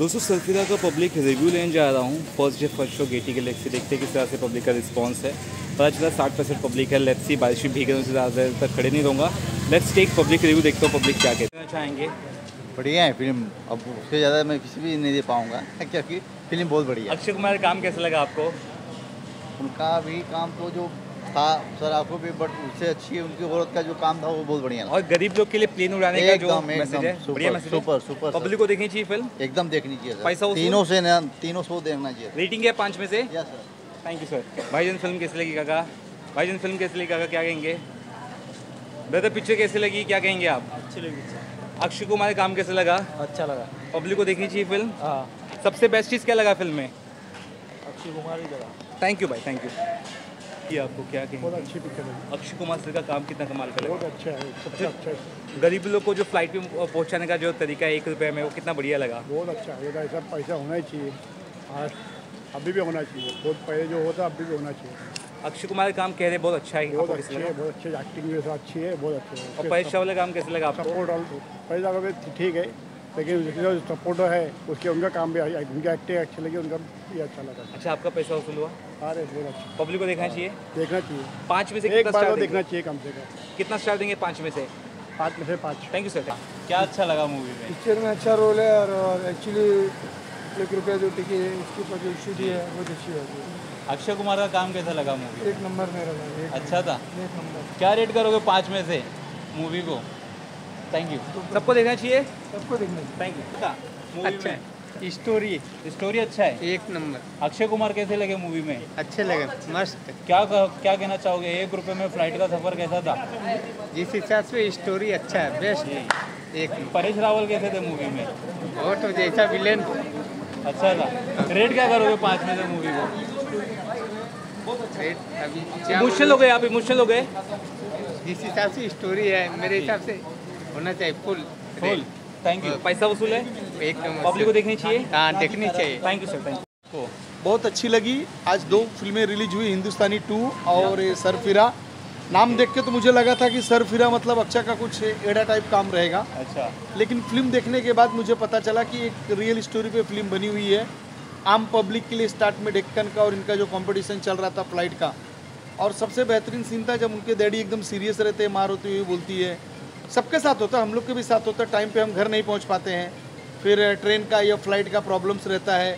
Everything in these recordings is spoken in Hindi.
दोस्तों सल्फिदा का पब्लिक रिव्यू लेने जा रहा हूँ। First day first show Gaiety Galaxy देखते हैं किस तरह से पब्लिक का रिस्पांस है। पता चला साठ परसेंट पब्लिक है। लेट्स सी बारिश में भीगे से ज़्यादा देर तक खड़े नहीं रहूँगा। लेट्स टेक पब्लिक रिव्यू देखते हो पब्लिक क्या कहते हैं। चाहेंगे? बढ़िया है फ़िल्म। अब उससे ज़्यादा मैं किसी भी नहीं दे पाऊँगा क्योंकि फ़िल्म बहुत बढ़िया अक्षय कुमार काम कैसा लगा आपको? उनका भी काम तो जो था सर आपको भी बट उससे अच्छी है उनकी औरत का जो काम था वो बहुत बढ़िया और गरीब लोग के लिए प्लेन उड़ाने का जो मैसेज है बढ़िया super message super super public को देखनी चाहिए फ़िल्म एकदम देखनी चाहिए पैसा तीनों से ना तीनों सौ देखना चाहिए। रेटिंग है पाँच में से? Yes sir thank you sir भाईजान फ़िल्म कैसी लगी काका? भाईजान फ़िल्म कैसी लगी काका? क्या कहेंगे? ब्रदर पिक्चर कैसी लगी? क्या कहेंगे आप? अच्छी लगी अक्षय कुमार काम कैसे लगा? अच्छा लगा। पब्लिक को देखनी चाहिए फ़िल्म हाँ। सबसे बेस्ट चीज़ क्या लगा फ़िल्म में? अक्षय कुमार ही लगा। थैंक यू भाई थैंक यू ये आपको क्या बहुत कहेंगे अच्छी पिक्चर लगी अक्षय कुमार सर का काम कितना कमाल का बहुत अच्छा है सबसे अच्छा है। गरीब लोग को जो फ़्लाइट में पहुँचाने का जो तरीका है एक रुपये में वो कितना बढ़िया लगा? बहुत अच्छा है ऐसा पैसा होना ही चाहिए। आज अभी भी होना चाहिए बहुत पहले जो होता अभी भी होना चाहिए। अक्षय कुमार का काम कह रहे बहुत अच्छा है बहुत अच्छी है बहुत अच्छी एक्टिंग भी अच्छी है बहुत अच्छी है। और परेश रावल काम कैसे लगा आपको? ठीक है लेकिन जो सपोर्ट है उसके उनका काम भी उनकी एक्टिंग अच्छी लगी उनका भी अच्छा लगा। अच्छा आपका पैसा वसूल हुआ? अरे बहुत अच्छा। पब्लिक को देखना चाहिए? देखना चाहिए। पाँच में से एक बार स्टार तो देखना चाहिए कम से कम। कितना स्टार देंगे पाँच में से? पाँच में से पाँच। थैंक यू सर क्या अच्छा लगा मूवी में? पिक्चर में अच्छा रोल है और, एक्चुअली एक रुपया जो टिकी है उसके ऊपर जो स्टोरी है बहुत अच्छी है। अक्षय कुमार का काम कैसा लगा मूवी एक नंबर मेरा लगा अच्छा था? एक नंबर। क्या रेट करोगे पाँच में से मूवी को? थैंक यू सबको देखना चाहिए? सबको देखना थैंक यू मूवी में। चाहिए स्टोरी स्टोरी अच्छा है? एक नंबर। अक्षय कुमार कैसे लगे मूवी में? अच्छे लगे मस्त। क्या क्या कहना चाहोगे? एक रुपए में फ़्लाइट का सफ़र कैसा था? जिस हिसाब से स्टोरी अच्छा है बेस्ट एक परेश रावल कैसे थे मूवी में? वो तो जैसा विलेन अच्छा था। रेट क्या करोगे पाँच में से मूवी को? अभी इमोशनल हो गए आप इमोशनल हो गए। जिस हिसाब से स्टोरी है मेरे हिसाब से होना चाहिए फुल फुल थैंक यू पैसा वसूल है एक पब्लिक को देखनी चाहिए? हाँ देखनी चाहिए। Thank you sir thank you बहुत अच्छी लगी। आज दो फ़िल्में रिलीज़ हुई हिंदुस्तानी टू और ये सरफिरा नाम देख के तो मुझे लगा था कि सरफिरा मतलब अक्षय का कुछ एड़ा टाइप काम रहेगा। अच्छा। लेकिन फ़िल्म देखने के बाद मुझे पता चला कि एक रियल स्टोरी पे फ़िल्म बनी हुई है। आम पब्लिक के लिए स्टार्ट में डेक्कन का और इनका जो कंपटीशन चल रहा था फ़्लाइट का। और सबसे बेहतरीन सीन था जब उनके डैडी एकदम सीरियस रहते हैं मार होती हुई बोलती है। सबके साथ होता है हम लोग के भी साथ होता है टाइम पे हम घर नहीं पहुँच पाते हैं। फिर ट्रेन का या फ़्लाइट का प्रॉब्लम्स रहता है।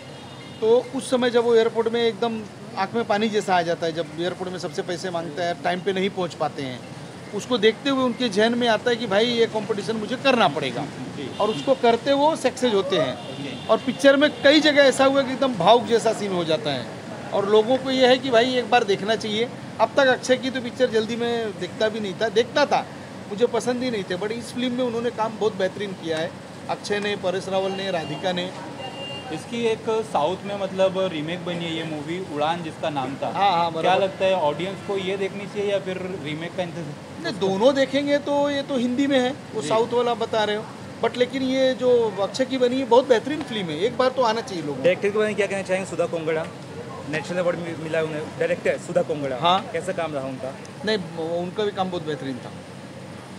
तो उस समय जब वो एयरपोर्ट में एकदम आँख में पानी जैसा आ जाता है जब एयरपोर्ट में सबसे पैसे माँगता है टाइम पे नहीं पहुँच पाते हैं। उसको देखते हुए उनके जहन में आता है कि भाई ये कंपटीशन मुझे करना पड़ेगा। और उसको करते वो सक्सेस होते हैं। और पिक्चर में कई जगह ऐसा हुआ कि एकदम भावुक जैसा सीन हो जाता है। और लोगों को ये है कि भाई एक बार देखना चाहिए। अब तक अक्षय की तो पिक्चर जल्दी में देखता भी नहीं था देखता था। मुझे पसंद ही नहीं थे बट इस फ़िल्म में उन्होंने काम बहुत बेहतरीन किया है। अक्षय ने परेश रावल ने राधिका ने। इसकी एक साउथ में मतलब रीमेक बनी है ये मूवी उड़ान जिसका नाम था। हाँ हाँ क्या लगता है ऑडियंस को ये देखनी चाहिए या फिर रीमेक का इंतज़ार? नहीं दोनों देखेंगे तो ये तो हिंदी में है वो साउथ वाला बता रहे हो। बट लेकिन ये जो अक्षय की बनी है बहुत बेहतरीन फ़िल्म है। एक बार तो आना चाहिए लोग डायरेक्टर के बारे में क्या कहना चाहेंगे? सुधा कोंगड़ा। नेशनल अवार्ड मिला उन्हें। डायरेक्टर सुधा कोंगड़ा। हाँ। कैसा काम रहा उनका? नहीं उनका भी काम बहुत बेहतरीन था।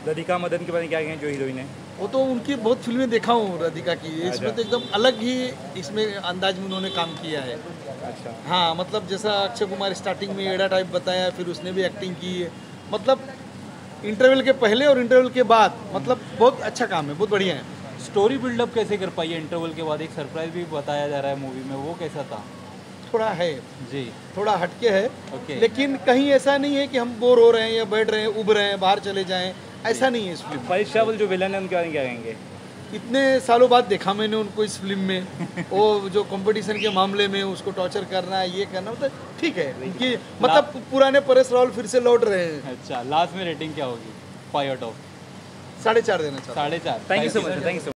राधिका मदन के बारे में क्या कहेंगे जो हीरोइन है। वो तो उनकी बहुत फ़िल्में देखा हूँ राधिका की। इसमें अच्छा। तो एकदम अलग ही इसमें अंदाज में उन्होंने काम किया है। अच्छा। हाँ मतलब जैसा अक्षय कुमार स्टार्टिंग में एडा टाइप बताया फिर उसने भी एक्टिंग की है। मतलब इंटरवल के पहले और इंटरवल के बाद मतलब बहुत अच्छा काम है बहुत बढ़िया है। स्टोरी बिल्डअप कैसे कर पाई है इंटरवल के बाद? एक सरप्राइज़ भी बताया जा रहा है मूवी में वो कैसा था? थोड़ा है। जी। थोड़ा हटके है। ओके लेकिन कहीं ऐसा नहीं है कि हम बोर हो रहे हैं या बैठ रहे हैं उब रहे हैं बाहर चले जाएँ। ऐसा नहीं है इस फ़िल्म में। शावल जो विलन है उनके बारे में क्या कहेंगे? इतने सालों बाद देखा मैंने उनको इस फ़िल्म में। वो जो कंपटीशन के मामले में उसको टॉर्चर करना है ये करना मतलब ठीक है उनकी मतलब पुराने परेश रावल फिर से लौट रहे हैं। अच्छा लास्ट में रेटिंग क्या होगी? फाइव आउट ऑफ़ साढ़े चार देना चाहता हूँ। साढ़े चार। Thank you so much thank you